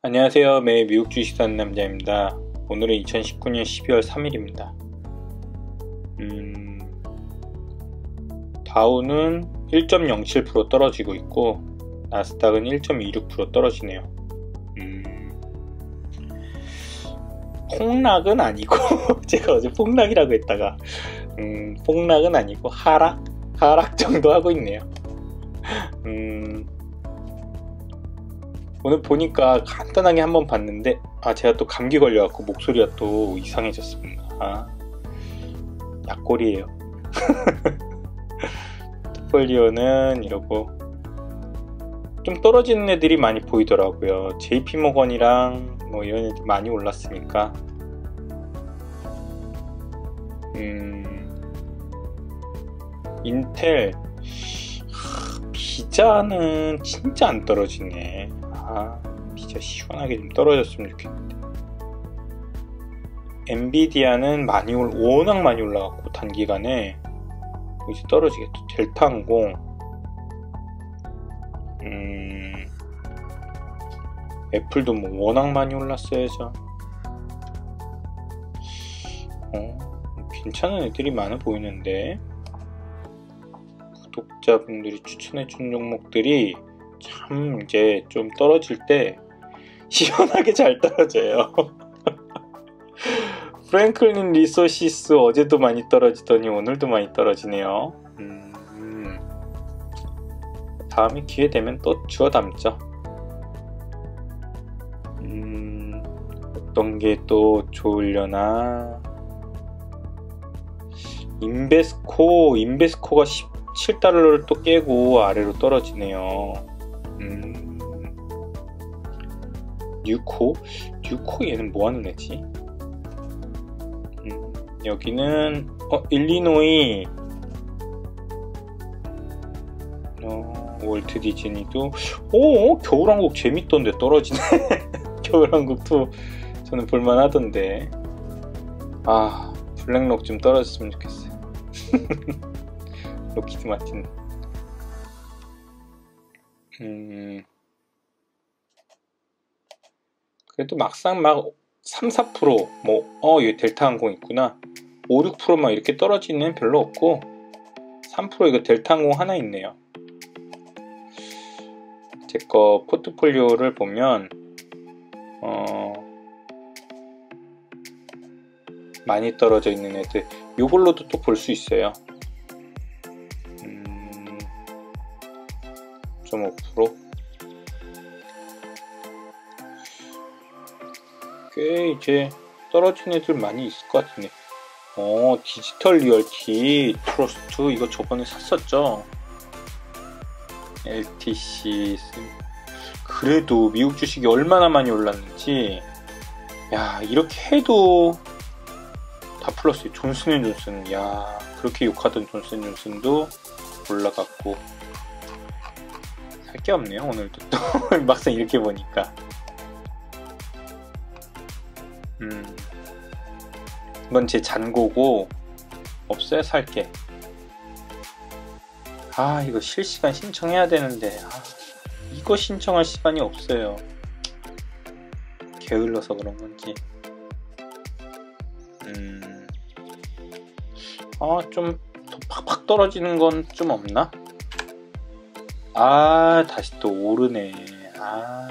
안녕하세요. 매일 미국 주식 사는 남자입니다. 오늘은 2019년 12월 3일입니다. 음, 다우는 1.07% 떨어지고 있고 나스닥은 1.26% 떨어지네요. 음, 폭락은 아니고 제가 어제 폭락이라고 했다가 음, 폭락은 아니고 하락 하락 정도 하고 있네요. 음, 오늘 보니까 간단하게 한번 봤는데 아 제가 또 감기 걸려갖고 목소리가 또 이상해졌습니다. 아, 약골이에요. 포폴리오는 이러고 좀 떨어지는 애들이 많이 보이더라고요. JP모건이랑 뭐 이런 애들 많이 올랐으니까 음, 인텔 비자는 진짜 안 떨어지네. 아, 비자 시원하게 좀 떨어졌으면 좋겠는데. 엔비디아는 많이 올, 워낙 많이 올라갔고 단기간에 이제 떨어지겠죠. 델타항공, 음, 애플도 뭐 워낙 많이 올랐어야죠. 어, 괜찮은 애들이 많아 보이는데 구독자분들이 추천해준 종목들이 참 이제 좀 떨어질 때 시원하게 잘 떨어져요. 프랭클린 리소시스 어제도 많이 떨어지더니 오늘도 많이 떨어지네요. 음, 다음에 기회 되면 또 주워 담죠. 음, 어떤 게 또 좋으려나? 인베스코, 인베스코가 17달러를 또 깨고 아래로 떨어지네요. 음, 뉴코? 뉴코 얘는 뭐 하는 애지? 음, 여기는, 어, 일리노이, 어, 월트 디즈니도, 오, 겨울왕국 재밌던데 떨어지네. 겨울왕국도 저는 볼만하던데. 아, 블랙록 좀 떨어졌으면 좋겠어요. 록히드 마틴. 음, 그래도 막상 막 3, 4%, 뭐, 어, 이거 델타 항공 있구나. 5, 6%막 이렇게 떨어지는 별로 없고, 3% 이거 델타 항공 하나 있네요. 제 거 포트폴리오를 보면, 어, 많이 떨어져 있는 애들, 요걸로도 또 볼 수 있어요. 꽤 이제 떨어진 애들 많이 있을 것 같은데. 어 디지털 리얼티 트러스트 이거 저번에 샀었죠? LTC 그래도 미국 주식이 얼마나 많이 올랐는지. 야 이렇게 해도 다 플러스 존슨앤존슨. 야 그렇게 욕하던 존슨앤존슨도 올라갔고. 할게 없네요 오늘도 또. 막상 이렇게 보니까 음. 이건 제 잔고고 없어요 살게. 아 이거 실시간 신청해야 되는데. 아, 이거 신청할 시간이 없어요. 게을러서 그런 건지. 음 아좀 팍팍 떨어지는 건 좀 없나? 아 다시 또 오르네. 아.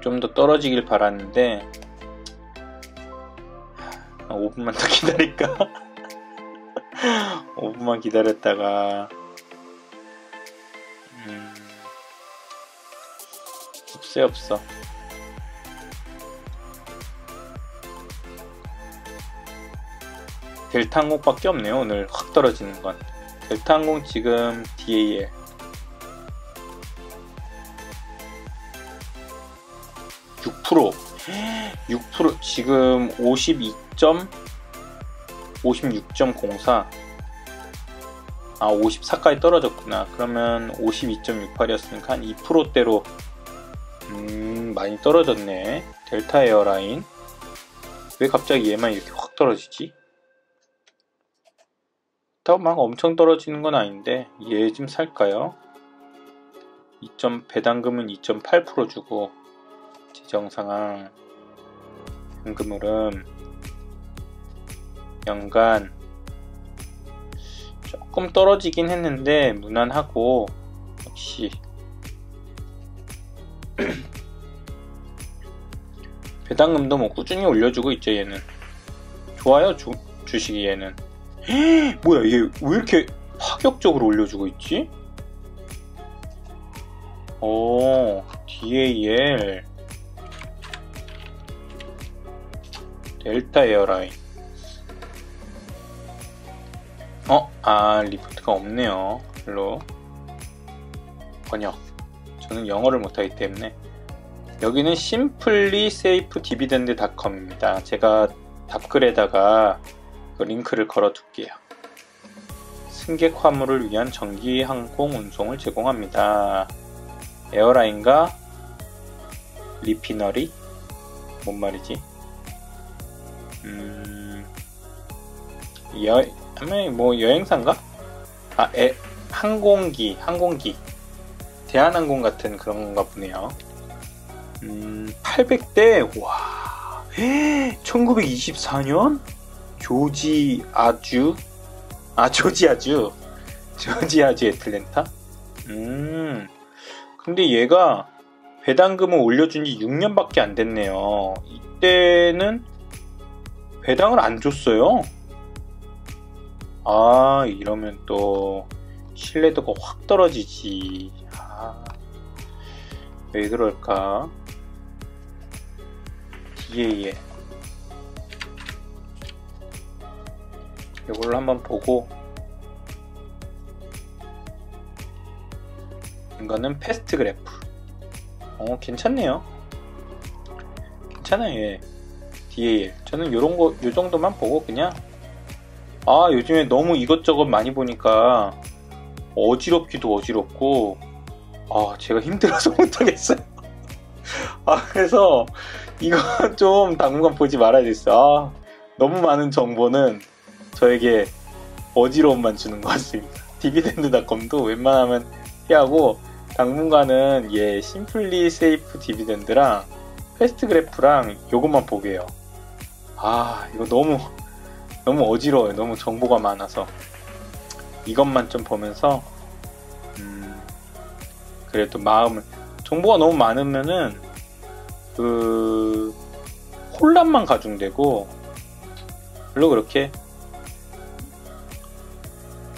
좀 더 떨어지길 바랐는데 5분만 더 기다릴까? 5분만 기다렸다가 음... 없어 없어. 델타 항공밖에 없네요 오늘. 확 떨어지는 건. 델타 항공 지금 DAL 6% 지금 52. 56.04 아 54까지 떨어졌구나 그러면 52.68이었으니까 한 2%대로 음 많이 떨어졌네 델타 에어라인 왜 갑자기 얘만 이렇게 확 떨어지지? 막 엄청 떨어지는 건 아닌데 얘 좀 살까요? 2. 배당금은 2.8% 주고 재정 상황 현금흐름 연간 조금 떨어지긴 했는데 무난하고 역시 배당금도 뭐 꾸준히 올려주고 있죠 얘는. 좋아요 주, 주식이 얘는. 뭐야 얘 왜 이렇게 파격적으로 올려주고 있지? 오 DAL 델타 에어라인. 어? 아 리포트가 없네요. 별로. 번역. 저는 영어를 못하기 때문에. 여기는 Simply Safe Dividend닷컴입니다. 제가 답글에다가 그 링크를 걸어 둘게요. 승객 화물을 위한 전기 항공 운송을 제공합니다. airline과 refinery? 뭔 말이지 음 여, 뭐 여행사인가? 아, 에, 항공기, 항공기. 대한항공 같은 그런 건가 보네요. 음, 800대, 와, 1924년? 조지 아주, 아, 조지 아주, 조지 아주 애틀랜타? 음, 근데 얘가 배당금을 올려준 지 6년밖에 안 됐네요. 이때는 배당을 안 줬어요. 아, 이러면 또 신뢰도가 확 떨어지지. 아, 왜 그럴까? DA에 이걸로 한번 보고 이거는 패스트 그래프 어 괜찮네요 괜찮아요 예. DAL 저는 요런 거 요 정도만 보고 그냥 아 요즘에 너무 이것저것 많이 보니까 어지럽기도 어지럽고 아 제가 힘들어서 못하겠어요. 아 그래서 이거 좀 당분간 보지 말아야겠어 아, 너무 많은 정보는 저에게 어지러움만 주는 것 같습니다. 디비덴드닷컴도 웬만하면 피하고 당분간은 예 Simply Safe Dividend랑 Fast Graph랑 요것만 보게요 아 이거 너무 너무 어지러워요. 너무 정보가 많아서. 이것만 좀 보면서 음 그래도 마음을 정보가 너무 많으면은 그 혼란만 가중되고 별로 그렇게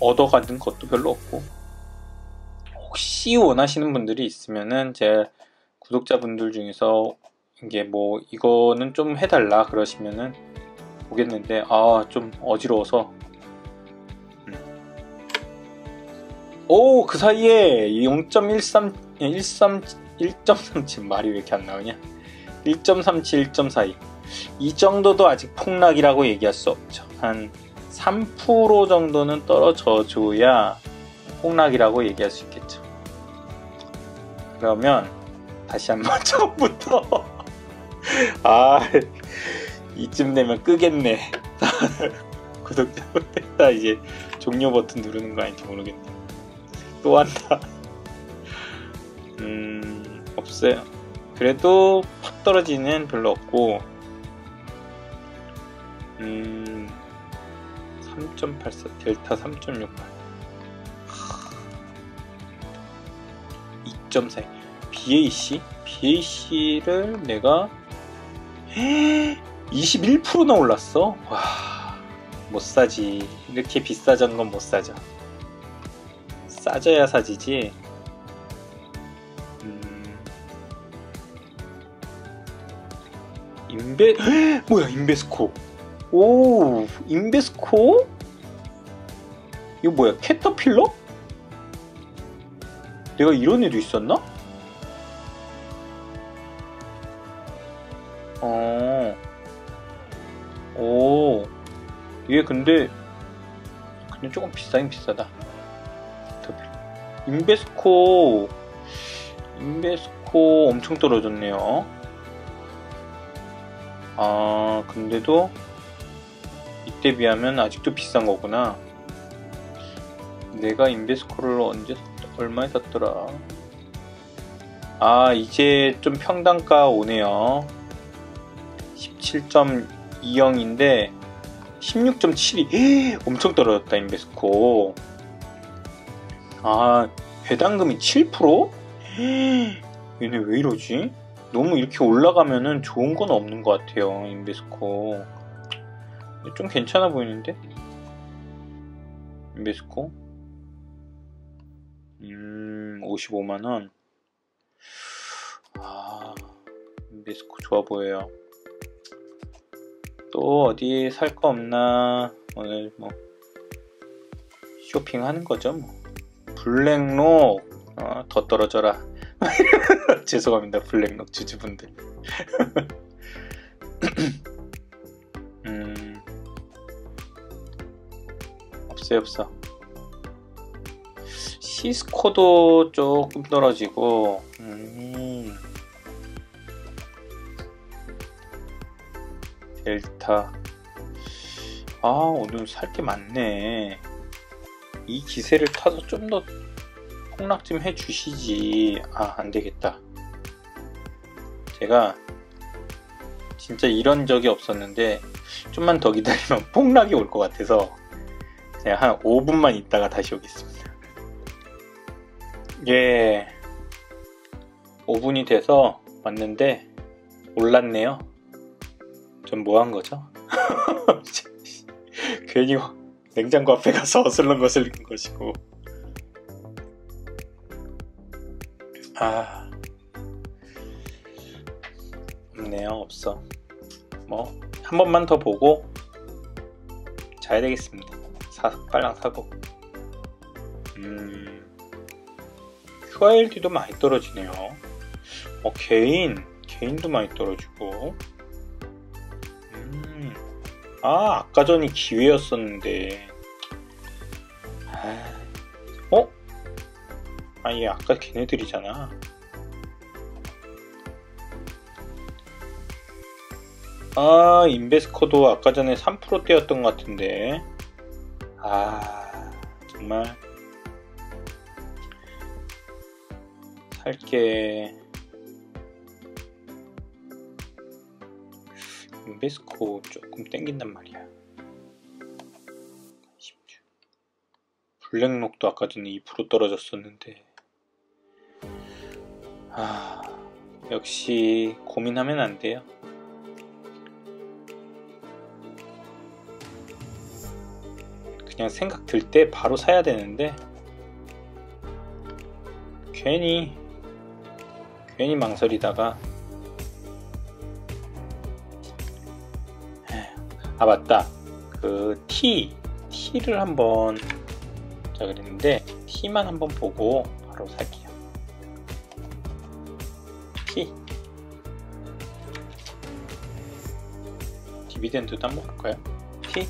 얻어가는 것도 별로 없고. 혹시 원하시는 분들이 있으면은 제 구독자분들 중에서 이게 뭐 이거는 좀 해달라 그러시면은 보겠는데 아 좀 어지러워서. 음. 오그 사이에 0.13 13 1.37 말이 왜 이렇게 안 나오냐? 1.37 1.42 이. 정도도 아직 폭락이라고 얘기할 수 없죠. 한 3% 정도는 떨어져 줘야 폭락이라고 얘기할 수 있겠죠. 그러면 다시 한번 처음부터 아 이쯤 되면 끄겠네. 구독자 이제 종료 버튼 누르는 거 아닌지 모르겠네. 또 한다. 음 없어요. 그래도 팍 떨어지는 별로 없고 음 3.84 델타 3.68 2.4 BAC? BAC를 내가 21%나 올랐어? 와, 못 사지. 이렇게 비싸진 건못 사죠. 싸져야 사지지. 음... 인베, 뭐야, 인베스코. 오, 인베스코? 이거 뭐야, 캐터필러? 내가 이런 애도 있었나? 이게 근데, 근데 조금 비싸긴 비싸다. 인베스코, 인베스코 엄청 떨어졌네요. 아, 근데도 이때 비하면 아직도 비싼 거구나. 내가 인베스코를 언제 샀, 얼마에 샀더라? 아 이제 좀 평단가 오네요 17.20인데 16.72 엄청 떨어졌다 인베스코. 아 배당금이 7%? 얘네 왜 이러지? 너무 이렇게 올라가면은 좋은 건 없는 것 같아요 인베스코. 좀 괜찮아 보이는데? 인베스코? 음 55만원. 아 인베스코 좋아 보여요 또 어디 살 거 없나. 오늘 뭐 쇼핑하는 거죠 뭐. 블랙록 어, 더 떨어져라. 죄송합니다 블랙록 주주분들. 음 없어요 없어. 시스코도 조금 떨어지고 음 델타. 아 오늘 살 게 많네. 이 기세를 타서 좀 더 폭락 좀 해주시지. 아 안되겠다. 제가 진짜 이런 적이 없었는데 좀만 더 기다리면 폭락이 올 것 같아서 그냥 한 5분만 있다가 다시 오겠습니다. 예. 5분이 돼서 왔는데 올랐네요 좀 뭐한 거죠? 괜히 냉장고 앞에 가서 어슬렁 거슬린 것이고. 아. 없네요 없어. 뭐 한 번만 더 보고 자야 되겠습니다. 사, 빨랑 사고. 음. QRD도 많이 떨어지네요. 어 개인 개인도 많이 떨어지고 아 아까 전이 기회였었는데. 아, 어? 아얘 아까 걔네들이잖아. 아 인베스코도 아까 전에 3%대였던 것 같은데. 아 정말. 살게 인베스코 조금 땡긴단 말이야. 블랙록도 아까 전에 2% 떨어졌었는데 아 역시 고민하면 안 돼요. 그냥 생각 들 때 바로 사야 되는데 괜히 괜히 망설이다가 아 맞다. 그 T T를 한번 자 그랬는데 T만 한번 보고 바로 살게요. T. 디비덴드도 한번 볼까요? T.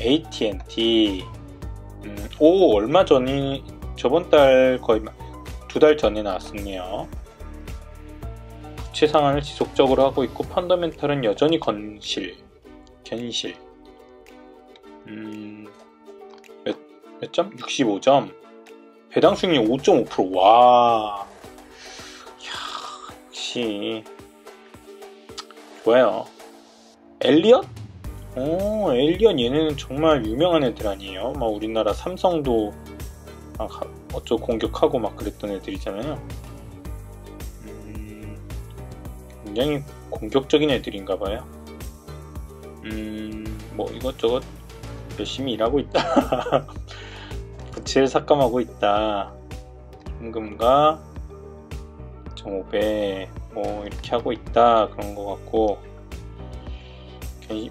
AT&T 음, 오 얼마 전이 저번 달 거의 두 달 전에 나왔었네요 부채 상환을 지속적으로 하고 있고 펀더멘탈은 여전히 건실, 견실. 음, 몇, 몇 점? 65점. 배당 수익률 5.5%. 와. 이야, 역시. 좋아요. 엘리엇? 오, 엘리엇 얘네는 정말 유명한 애들 아니에요? 막 우리나라 삼성도 막 어쩌 공격하고 막 그랬던 애들이잖아요. 굉장히 공격적인 애들인가 봐요. 음, 뭐 이것저것 열심히 일하고 있다. 부채를 삭감하고 있다. 현금과 1,500, 뭐 이렇게 하고 있다. 그런 것 같고,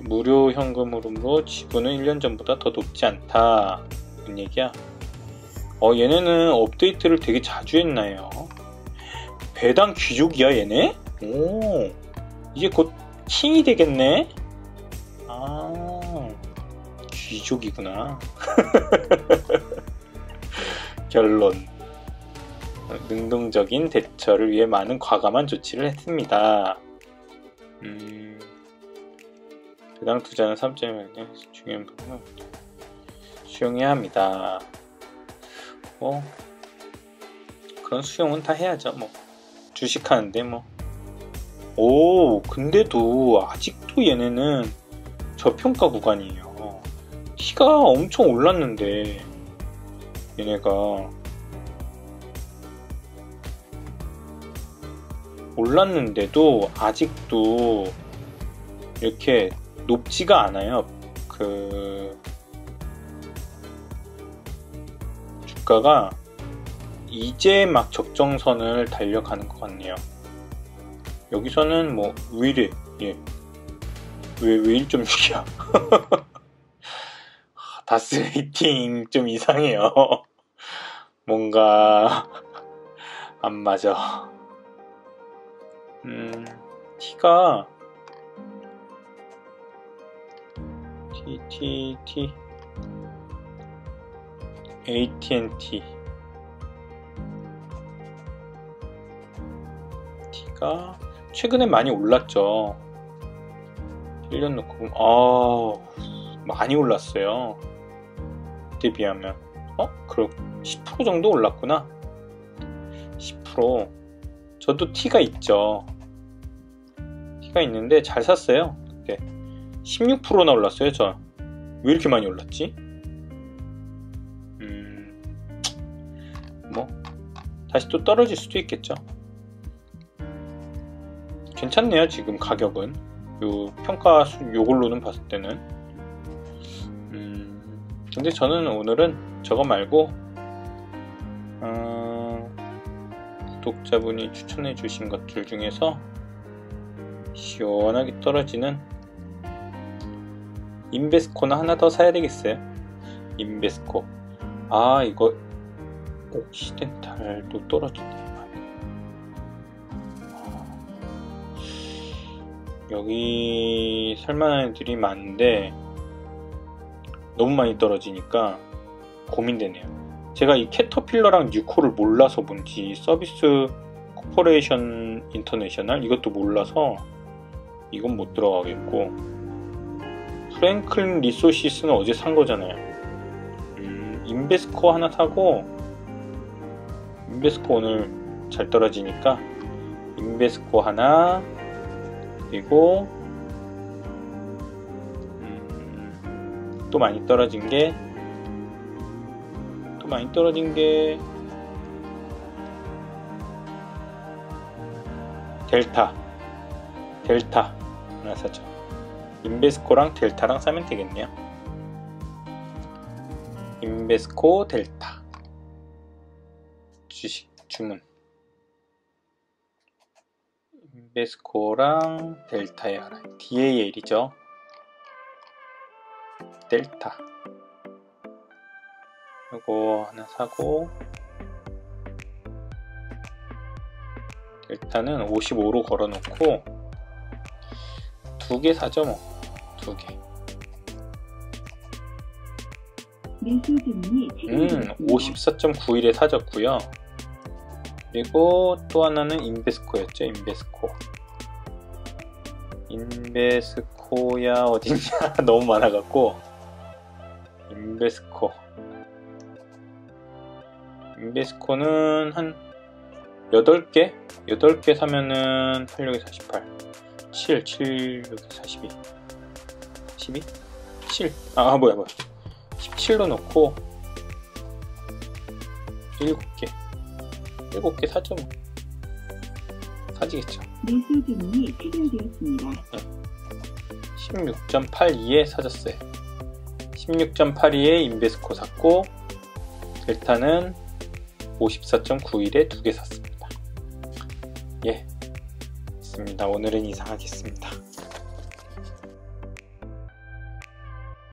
무료 현금으로 지분은 1년 전보다 더 높지 않다. 그런 얘기야. 어, 얘네는 업데이트를 되게 자주 했나요? 배당 귀족이야, 얘네? 오, 이제 곧 킹이 되겠네? 아, 귀족이구나. 결론. 능동적인 대처를 위해 많은 과감한 조치를 했습니다. 음, 배당 투자는 3.1년 중요한 부분을 수용해야 합니다. 뭐 그런 수용은 다 해야죠. 뭐 주식하는데 뭐. 오 근데도 아직도 얘네는 저평가 구간이에요. 키가 엄청 올랐는데 얘네가 올랐는데도 아직도 이렇게 높지가 않아요. 그 주가가 이제 막 적정선을 달려가는 것 같네요. 여기서는 뭐, 왜 이래? 예. 왜, 왜 1.6이야? DARS rating 좀 이상해요. 뭔가, 안 맞아. 음, T가, T, T, T, AT&T. T가 최근에 많이 올랐죠. 1년 놓고 아 많이 올랐어요. 그때 비하면 어? 그럼 10% 정도 올랐구나. 10% 저도 T가 있죠. T가 있는데 잘 샀어요. 그때 16%나 올랐어요. 저. 왜 이렇게 많이 올랐지? 음, 뭐 다시 또 떨어질 수도 있겠죠. 괜찮네요 지금 가격은. 요 평가 수 요걸로는 봤을 때는. 음 근데 저는 오늘은 저거 말고 어, 구독자분이 추천해 주신 것들 중에서 시원하게 떨어지는 인베스코나 하나 더 사야 되겠어요. 인베스코. 아 이거 옥시덴탈도 떨어지네 여기 살만한 애들이 많은데 너무 많이 떨어지니까 고민되네요. 제가 이 캐터필러랑 뉴코를 몰라서 뭔지 서비스 코퍼레이션 인터내셔널 이것도 몰라서 이건 못 들어가겠고 프랭클린 리소시스는 어제 산 거잖아요. 음, 인베스코 하나 사고 인베스코 오늘 잘 떨어지니까 인베스코 하나 그리고 음, 또 많이 떨어진 게 또 많이 떨어진 게 델타. 델타 하나 사죠. 인베스코랑 델타랑 사면 되겠네요. 인베스코 델타. 주식 주문 베스코랑 델타의 하나 DAL이죠. 델타. 이거 하나 사고. 델타는 55로 걸어놓고 두 개 사죠 뭐. 두 개. 음 54.91에 사졌고요 그리고 또 하나는 인베스코였죠 인베스코. 인베스코야 어딨냐? 너무 많아갖고. 인베스코. 인베스코는 한 8개? 8개 사면은 86에 48 7, 7, 42 12? 7? 아 뭐야 뭐야. 17로 넣고 7개 7개 사죠 뭐 사지겠죠 매수 주문이 체결되었습니다. 16.82에 사졌어요. 16.82에 인베스코 샀고 델타는 54.91에 두 개 샀습니다. 예, 있습니다. 오늘은 이상하겠습니다.